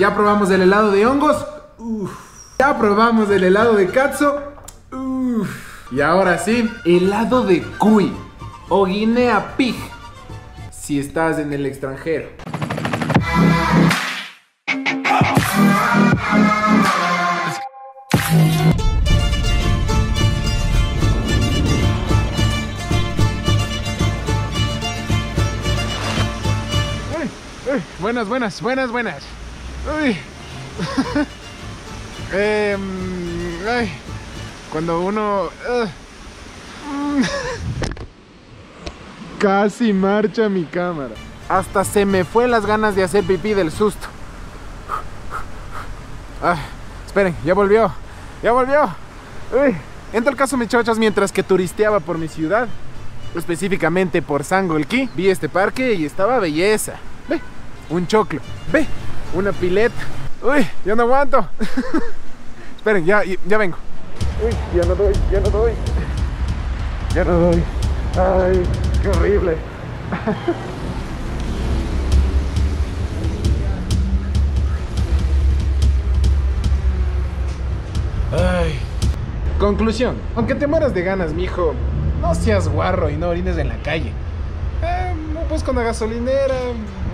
Ya probamos el helado de hongos. Ya probamos el helado de katsu. Y ahora sí, helado de cuy o guinea pig. Si estás en el extranjero. Buenas, buenas, buenas, buenas. Uy. Em, cuando uno... Casi marcha mi cámara. Hasta se me fue las ganas de hacer pipí del susto. Ay, esperen, ya volvió. Ya volvió. Uy. En tal caso, mis chavachas, mientras que turisteaba por mi ciudad, específicamente por Sangolquí, vi este parque y estaba belleza. Ve, un choclo. Ve, una pileta. Uy, ya no aguanto. Esperen, ya, ya vengo. Uy, ya no doy, ya no doy. Ya no doy. Ay, qué horrible. Ay. Conclusión. Aunque te mueras de ganas, mijo, no seas guarro y no orines en la calle. Eh, busca una gasolinera,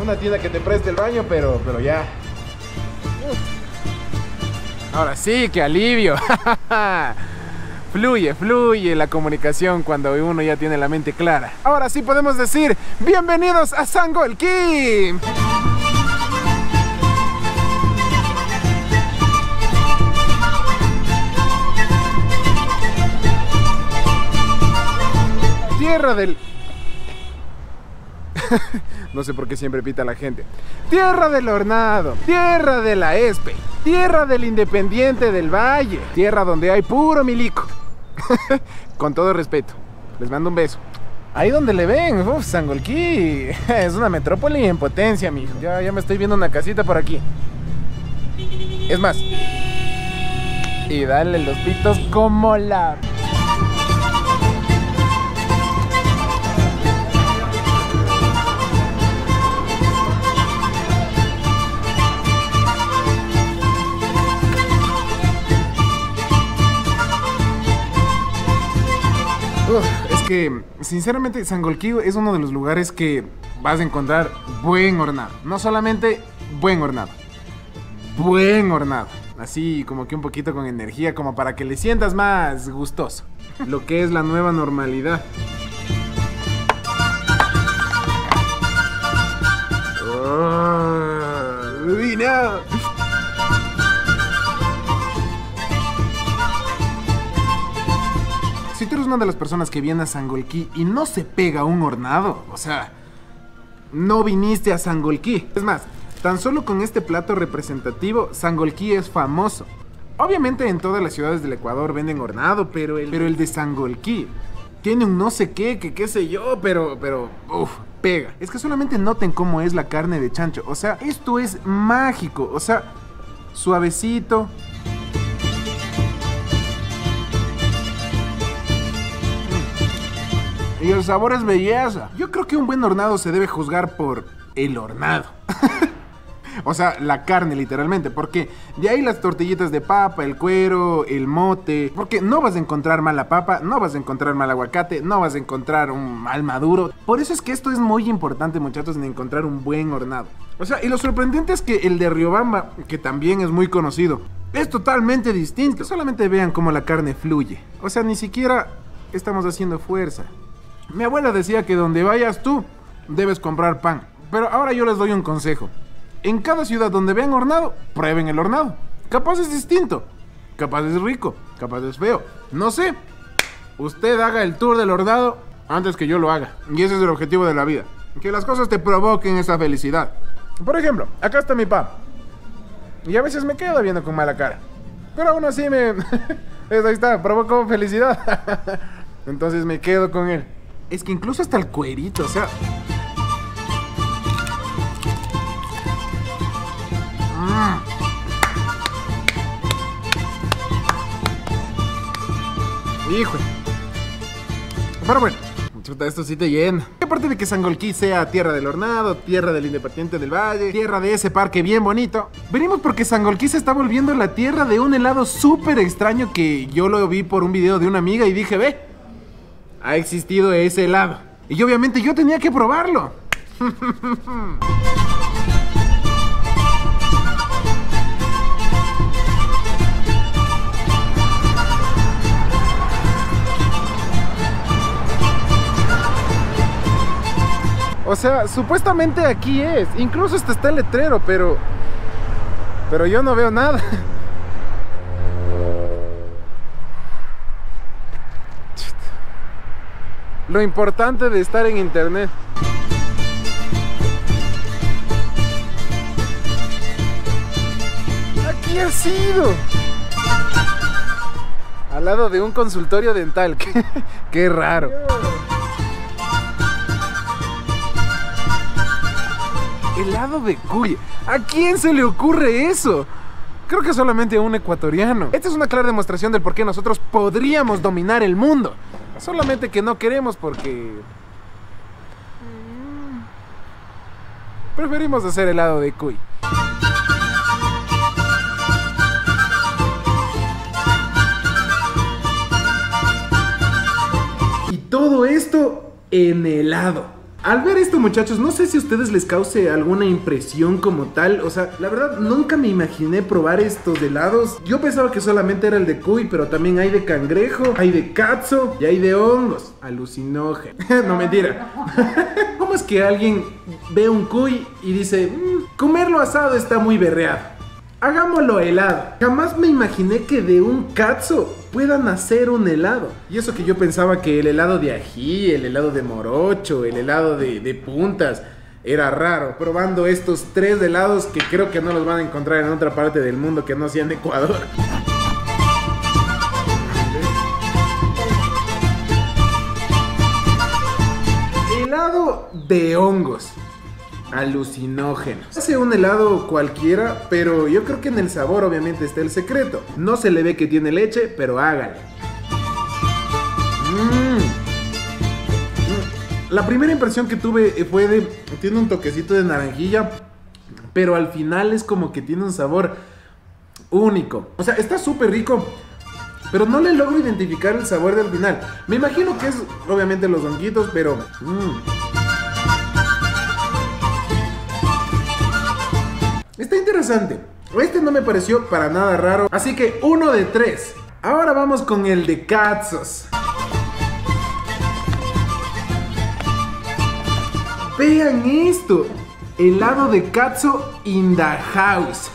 una tienda que te preste el baño, pero, pero ya. Ahora sí, qué alivio. fluye, fluye la comunicación cuando uno ya tiene la mente clara. Ahora sí podemos decir, bienvenidos a Sangolquí. Tierra del... no sé por qué siempre pita la gente. Tierra del Hornado, tierra de la Espe, tierra del Independiente del Valle, tierra donde hay puro milico. Con todo respeto, les mando un beso. Ahí donde le ven, uff, Sangolquí. Es una metrópoli en potencia, mijo. Ya, ya me estoy viendo una casita por aquí. Es más. Y dale los pitos como la Es que, sinceramente, Sangolquí es uno de los lugares que vas a encontrar buen hornado. No solamente buen hornado, buen hornado. Así como que un poquito con energía, como para que le sientas más gustoso. Lo que es la nueva normalidad. Oh, no. Una de las personas que viene a Sangolquí y no se pega un hornado, o sea, no viniste a Sangolquí. Es más, tan solo con este plato representativo, Sangolquí es famoso. Obviamente en todas las ciudades del Ecuador venden hornado, pero el, pero el de Sangolquí tiene un no sé qué, que qué sé yo, pero, pero, uff, pega. Es que solamente noten cómo es la carne de chancho. O sea, esto es mágico. O sea, suavecito, Y el sabor es belleza. Yo creo que un buen hornado se debe juzgar por el hornado. o sea, la carne literalmente. Porque de ahí las tortillitas de papa, el cuero, el mote. Porque no vas a encontrar mala papa, no vas a encontrar mal aguacate, no vas a encontrar un mal maduro. Por eso es que esto es muy importante, muchachos, en encontrar un buen hornado. O sea, y lo sorprendente es que el de Riobamba, que también es muy conocido, es totalmente distinto. Solamente vean cómo la carne fluye. O sea, ni siquiera estamos haciendo fuerza. Mi abuela decía que donde vayas tú, debes comprar pan. Pero ahora yo les doy un consejo. En cada ciudad donde vean hornado, prueben el hornado. Capaz es distinto. Capaz es rico. Capaz es feo. No sé. Usted haga el tour del hornado antes que yo lo haga. Y ese es el objetivo de la vida. Que las cosas te provoquen esa felicidad. Por ejemplo, acá está mi papá. Y a veces me quedo viendo con mala cara. Pero aún así me... Ahí está, provocó felicidad. Entonces me quedo con él. Es que incluso hasta el cuerito, o sea. Mm. Hijo. Pero bueno, Chuta, esto sí te llena. Aparte de que Sangolquí sea tierra del Hornado, tierra del Independiente del Valle, tierra de ese parque bien bonito, venimos porque Sangolquí se está volviendo la tierra de un helado súper extraño que yo lo vi por un video de una amiga y dije, ve, ha existido ese helado. Y obviamente yo tenía que probarlo. O sea, supuestamente aquí es. Incluso hasta está el letrero, pero. Pero yo no veo nada. Lo importante de estar en internet. Aquí ha sido. Al lado de un consultorio dental. Qué, raro. helado de cuy. ¿A quién se le ocurre eso? Creo que solamente a un ecuatoriano. Esta es una clara demostración del por qué nosotros podríamos dominar el mundo. Solamente que no queremos porque... Preferimos hacer helado de cuy. Y todo esto en helado. Al ver esto muchachos, no sé si a ustedes les cause alguna impresión como tal, o sea, la verdad nunca me imaginé probar estos helados. Yo pensaba que solamente era el de cuy, pero también hay de cangrejo, hay de katsu y hay de hongos. Alucinógeno. no mentira. ¿Cómo es que alguien ve un cuy y dice, mm, comerlo asado está muy berreado? Hagámoslo helado. Jamás me imaginé que de un katsu puedan hacer un helado. Y eso que yo pensaba que el helado de ají, el helado de morocho, el helado de, de puntas era raro. Probando estos tres helados que creo que no los van a encontrar en otra parte del mundo que no sea en Ecuador. helado de hongos alucinógenos. Hace un helado cualquiera, pero yo creo que en el sabor obviamente está el secreto. No se le ve que tiene leche, pero hágale. Mm. La primera impresión que tuve fue de... Tiene un toquecito de naranjilla, pero al final es como que tiene un sabor único. O sea, está súper rico. Pero no le logro identificar el sabor del final. Me imagino que es obviamente los honguitos, pero... Mm. Este no me pareció para nada raro. Así que uno de tres. Ahora vamos con el de Katsos. Vean esto. Helado de Katsu in the house.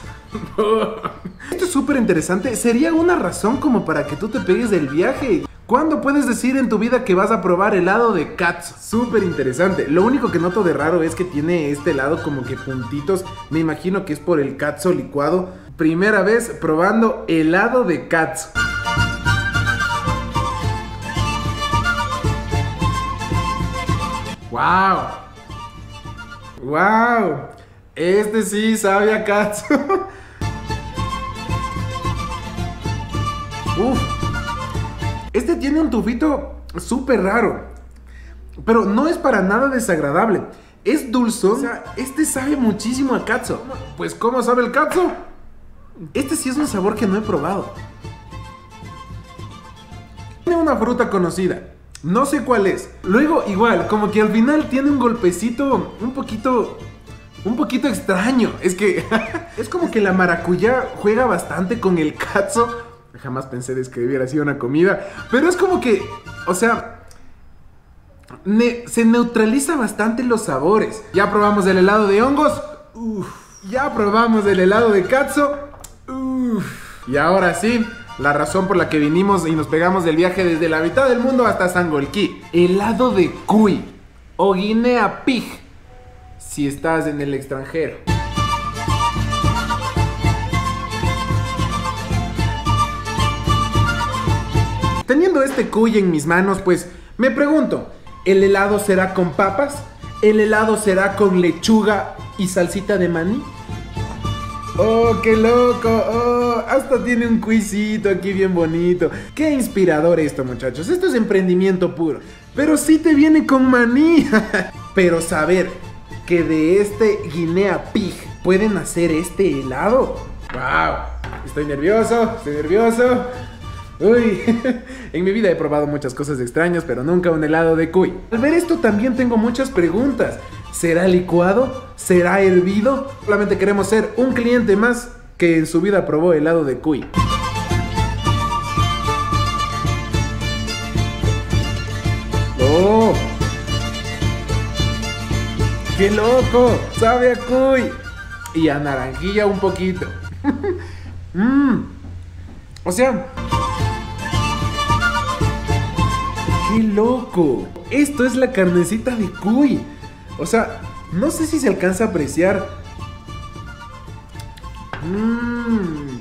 Esto es súper interesante. Sería una razón como para que tú te pegues del viaje. ¿Cuándo puedes decir en tu vida que vas a probar helado de katsu? Súper interesante. Lo único que noto de raro es que tiene este helado como que puntitos. Me imagino que es por el katsu licuado. Primera vez probando helado de katsu. ¡Wow! ¡Wow! Este sí sabe a katsu. Uf. Este tiene un tufito súper raro. Pero no es para nada desagradable. Es dulzón. O sea, este sabe muchísimo a katsu. Pues, ¿cómo sabe el katsu? Este sí es un sabor que no he probado. Tiene una fruta conocida. No sé cuál es. Luego, igual, como que al final tiene un golpecito un poquito. Un poquito extraño. Es que. es como que la maracuyá juega bastante con el katsu Jamás pensé describir así una comida. Pero es como que, o sea, se neutraliza bastante los sabores. Ya probamos el helado de hongos. Ya probamos el helado de katsu. Y ahora sí, la razón por la que vinimos y nos pegamos del viaje desde la mitad del mundo hasta Sangolquí. Helado de cuy o guinea pig si estás en el extranjero. Este cuy en mis manos, pues me pregunto, ¿el helado será con papas? ¿El helado será con lechuga y salsita de maní? Oh, qué loco. Oh, hasta tiene un cuisito aquí bien bonito. Qué inspirador esto, muchachos. Esto es emprendimiento puro. Pero sí te viene con maní. Pero saber que de este Guinea Pig pueden hacer este helado. ¡Wow! Estoy nervioso, estoy nervioso. Uy, en mi vida he probado muchas cosas extrañas, pero nunca un helado de cuy. Al ver esto también tengo muchas preguntas. ¿Será licuado? ¿Será hervido? Solamente queremos ser un cliente más que en su vida probó helado de cuy. ¡Oh! ¡Qué loco! ¡Sabe a cuy! Y a naranjilla un poquito. Mmm. O sea... ¡Qué loco! Esto es la carnecita de cuy. O sea, no sé si se alcanza a apreciar. Mmm.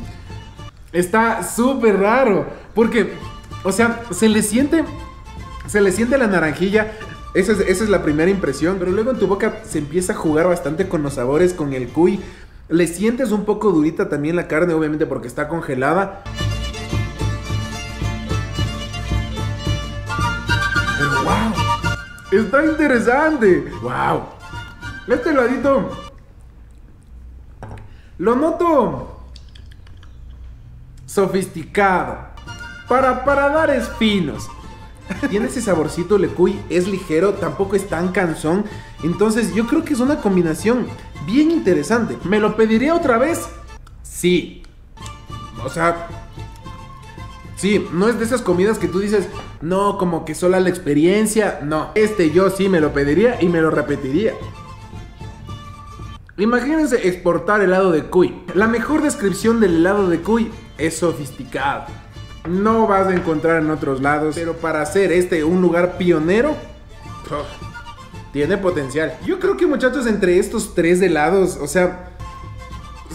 Está súper raro. Porque, o sea, se le siente. Se le siente la naranjilla. Esa es, esa es, la primera impresión. Pero luego en tu boca se empieza a jugar bastante con los sabores, con el cuy. Le sientes un poco durita también la carne, obviamente porque está congelada. Está interesante. Wow. Este ladito. Lo noto. Sofisticado. Para, para dar espinos. Tiene ese saborcito lecuy, es ligero, tampoco es tan cansón. Entonces yo creo que es una combinación bien interesante. ¿Me lo pediría otra vez? Sí. O sea, Sí, no es de esas comidas que tú dices, no, como que sola la experiencia. No, este yo sí me lo pediría y me lo repetiría. Imagínense exportar helado de cuy. La mejor descripción del helado de cuy es sofisticado. No vas a encontrar en otros lados, pero para hacer este un lugar pionero, tiene potencial. Yo creo que muchachos, entre estos tres helados, o sea,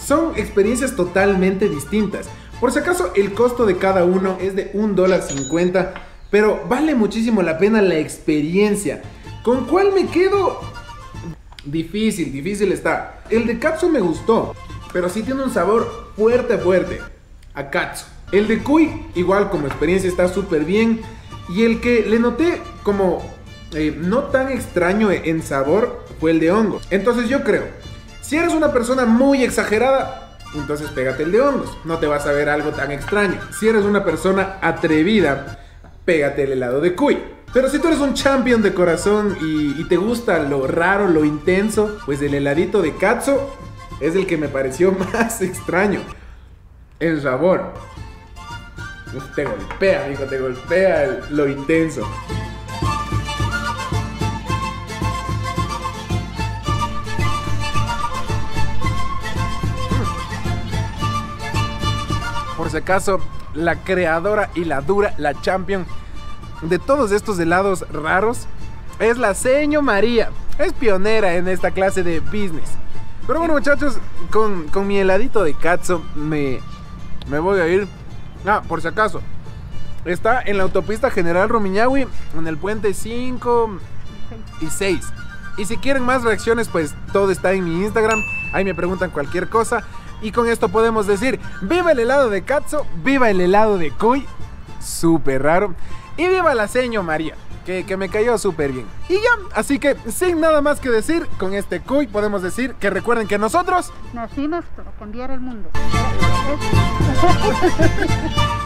son experiencias totalmente distintas. Por si acaso, el costo de cada uno es de un dólar cincuenta, pero vale muchísimo la pena la experiencia. ¿Con cuál me quedo? Difícil, difícil está. El de Katsu me gustó, pero sí tiene un sabor fuerte, fuerte a Katsu. El de Kui, igual como experiencia, está súper bien. Y el que le noté como eh, no tan extraño en sabor fue el de hongo. Entonces yo creo, si eres una persona muy exagerada, entonces pégate el de hongos. No te vas a ver algo tan extraño. Si eres una persona atrevida, pégate el helado de cuy. Pero si tú eres un champion de corazón y, te gusta lo raro, lo intenso, pues el heladito de katsu es el que me pareció más extraño. El sabor. Te golpea, amigo, te golpea lo intenso. Por si acaso, la creadora y la dura, la champion de todos estos helados raros, es la Seño María. Es pionera en esta clase de business. Pero bueno, muchachos, con, mi heladito de katsu me, me voy a ir. Ah, por si acaso. Está en la autopista General Romiñahui, en el puente 5 y 6. Y si quieren más reacciones, pues todo está en mi Instagram. Ahí me preguntan cualquier cosa. Y con esto podemos decir, viva el helado de Katsu, viva el helado de Cuy, súper raro, y viva la seño María. Que, que, me cayó súper bien. Y ya, así que sin nada más que decir, con este cuy podemos decir que recuerden que nosotros nacimos para cambiar el mundo.